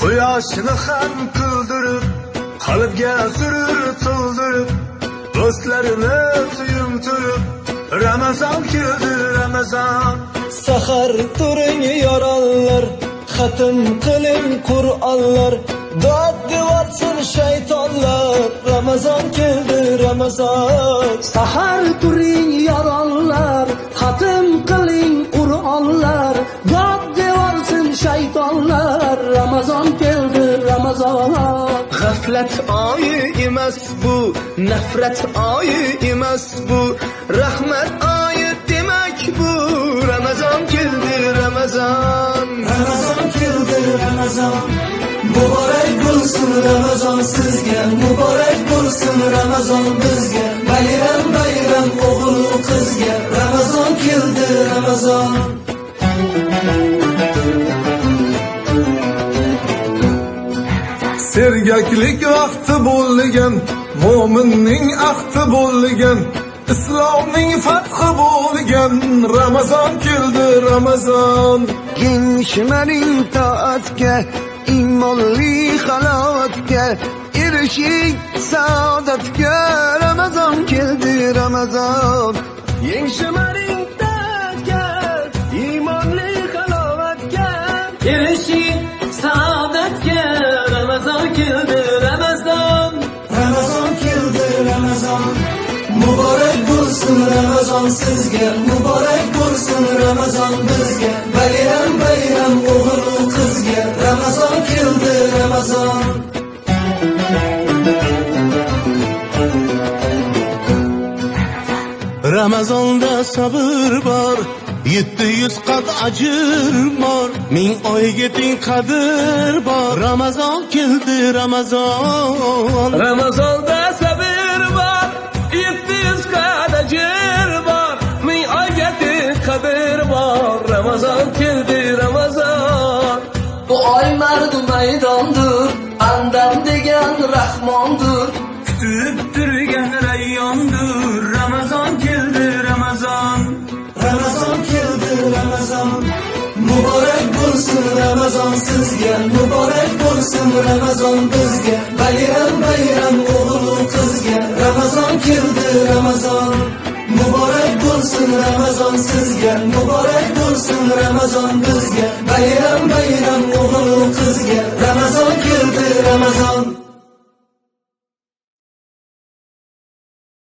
Quyoshni ham kuldirib, qalbga surur to'ldirib, do'stlarini suyuntirib, Ramazon keldi, Ramazon. Sahar turing yorollar, xatm qiling Qur'onlar, dod devorsin shaytonlar. Ramazon keldi, Ramazon. Sahar turing yorollar, devorsin shaytonlar. Ramazon keldi, Ramazon. G'aflat oyi emas bu, nafrat oyi emas bu, rahmat oyi demak bu. Ramazon keldi, Ramazon. Ramazon keldi, Ramazon. Muborak bo'lsin Ramazon sizga, muborak bo'lsin Ramazon bizga. Bayram bayram o'g'il qizga, Ramazon keldi, Ramazon. Sergaklik vaqti bo'lgan, mo'minning ahdi bo'lgan, islomning fathi bo'lgan, Ramazon keldi, Ramazon. Keng toatga, iymonli halovatga, erishing saodatga, Ramazon keldi, Ramazon. Ramazon. Muborak bo'lsin Ramazon sizga, muborak bo'lsin Ramazon bizga. Bayram bayram o'g'il qizga, Ramazon keldi, Ramazon. Ramazonda sabr bor, 700 qat ajr bor, ming oyga teng qadr bor. Ramazon keldi, Ramazon. Ramazonda Bu oy mardu maydondir, andam degan rahmondir. Kutib turgan rayyondir. Ramazon keldi, Ramazon. Ramazon keldi, Ramazon. Muborak bo'lsin Ramazon sizga, muborak bo'lsin Ramazon bizga. Bayram bayram o'g'il qizga, Ramazon keldi, Ramazon. Muborak bo'lsin Ramazon sizga, muborak bo'lsin Ramazon bizga. Bayram bayram o'g'il qizga, Ramazon keldi, Ramazon.